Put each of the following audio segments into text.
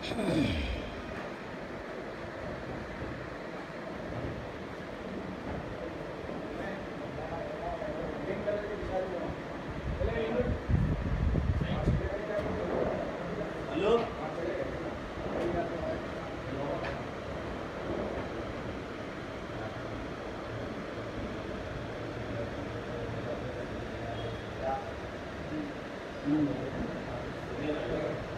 Hello पीछे ने पीछे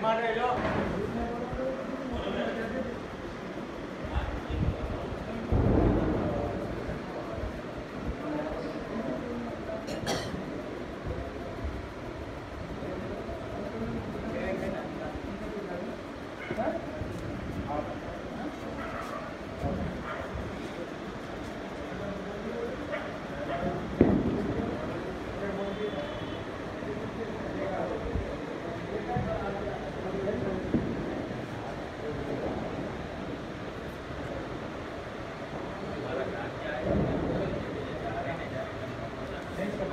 Marrelo.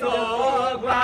Số 关